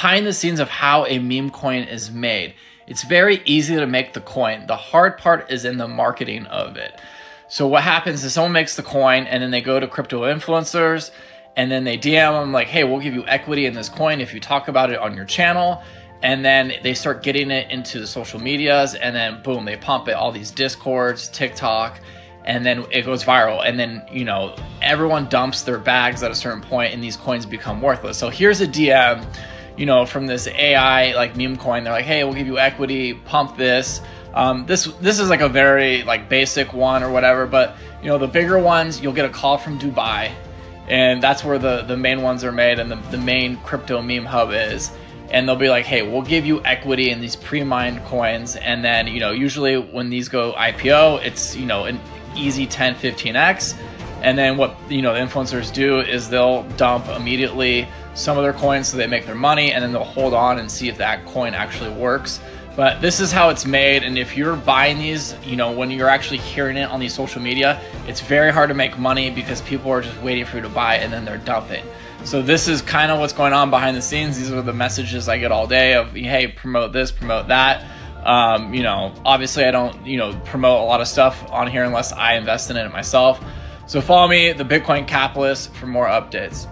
behind the scenes of how a meme coin is made. It's very easy to make the coin. The hard part is in the marketing of it. So what happens is someone makes the coin and then they go to crypto influencers and then they DM them like, hey, we'll give you equity in this coin if you talk about it on your channel. And then they start getting it into the social medias and then boom, they pump it all these discords, TikTok, and then it goes viral. And then, you know, everyone dumps their bags at a certain point and these coins become worthless. So here's a DM, you know, from this AI like meme coin. They're like, hey, we'll give you equity, pump this. Um, this this is like a very like basic one or whatever, but you know the bigger ones you'll get a call from Dubai, and that's where the the main ones are made and the, the main crypto meme hub is and they'll be like, hey, we'll give you equity in these pre-mined coins. And then, you know, usually when these go IPO, it's, you know, an easy 10, 15x. And then what, you know, the influencers do is they'll dump immediately some of their coins so they make their money and then they'll hold on and see if that coin actually works. But this is how it's made. And if you're buying these, you know, when you're actually hearing it on these social media, it's very hard to make money because people are just waiting for you to buy and then they're dumping. So this is kind of what's going on behind the scenes. These are the messages I get all day of, hey, promote this, promote that. Um, you know, obviously I don't, you know, promote a lot of stuff on here unless I invest in it myself. So follow me, the Bitcoin Capitalist, for more updates.